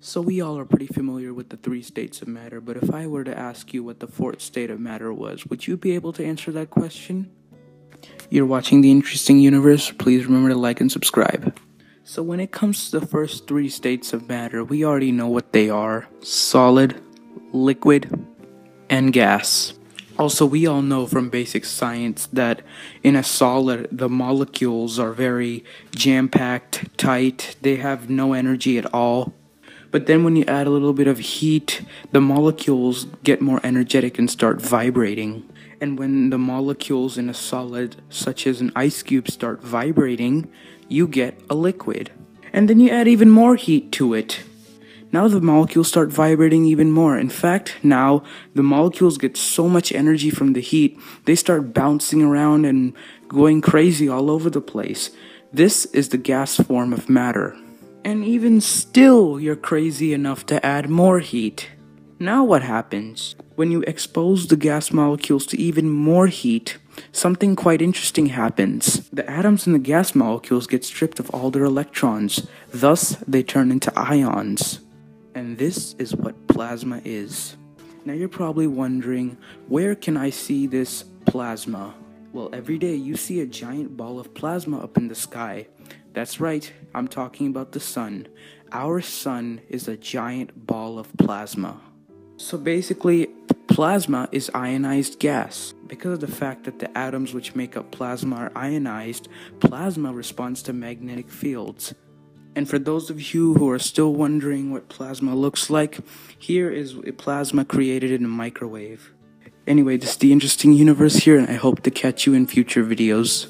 So we all are pretty familiar with the three states of matter, but if I were to ask you what the fourth state of matter was, would you be able to answer that question? You're watching The Interesting Universe, please remember to like and subscribe. So when it comes to the first three states of matter, we already know what they are. Solid, liquid, and gas. Also, we all know from basic science that in a solid, the molecules are very jam packed, tight, they have no energy at all. But then when you add a little bit of heat, the molecules get more energetic and start vibrating. And when the molecules in a solid, such as an ice cube, start vibrating, you get a liquid. And then you add even more heat to it, now the molecules start vibrating even more. In fact, now the molecules get so much energy from the heat, they start bouncing around and going crazy all over the place. This is the gas form of matter. And even still, you're crazy enough to add more heat. Now what happens? When you expose the gas molecules to even more heat, something quite interesting happens. The atoms in the gas molecules get stripped of all their electrons, thus they turn into ions. And this is what plasma is. Now you're probably wondering, where can I see this plasma? Well, every day you see a giant ball of plasma up in the sky. That's right, I'm talking about the sun. Our sun is a giant ball of plasma. So basically, plasma is ionized gas. Because of the fact that the atoms which make up plasma are ionized, plasma responds to magnetic fields. And for those of you who are still wondering what plasma looks like, here is a plasma created in a microwave. Anyway, this is the interesting universe here, and I hope to catch you in future videos.